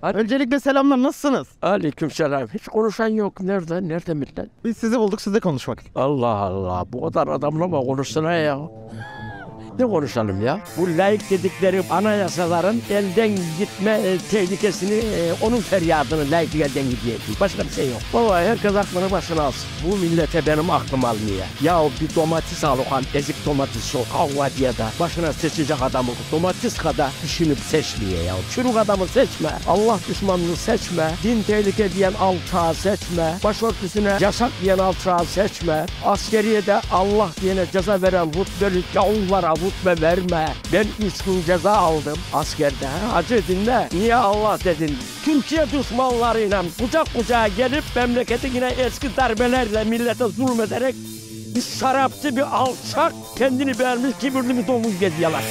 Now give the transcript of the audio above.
Hadi. Öncelikle selamlar nasılsınız? Aleykümselam. Hiç konuşan yok. Nerede? Nerede millet? Biz sizi bulduk sizle konuşmak. Allah Allah. Bu kadar adamla mı konuşsana ya? Ne konuşalım ya? Bu layık dedikleri anayasaların elden gitme e, tehlikesini, e, onun feryadını layık elden gidiyor. Başka bir şey yok. Baba herkes aklını başına alsın. Bu millete benim aklım almıyor. Ya bir domates al okan ezik domates o kavga diye de başına seçecek adamı domates kadar düşünüp seçmiyor ya. Çürük adamı seçme. Allah düşmanını seçme. Din tehlike diyen alçağı seçme. Başörtüsüne yasak diyen alçağı seçme. Askeriye de Allah diyene ceza veren rütbeli gavullara rütbe verme. Ben üç gün ceza aldım askerde. ha. Hacı dinle. Niye Allah dedin? Türkiye düşmanlarıyla kucak kucağa gelip memleketi yine eski darbelerle millete zulmederek bir şarapçı bir alçak kendini beğenmiş kibirli bir domuz geziyorlar.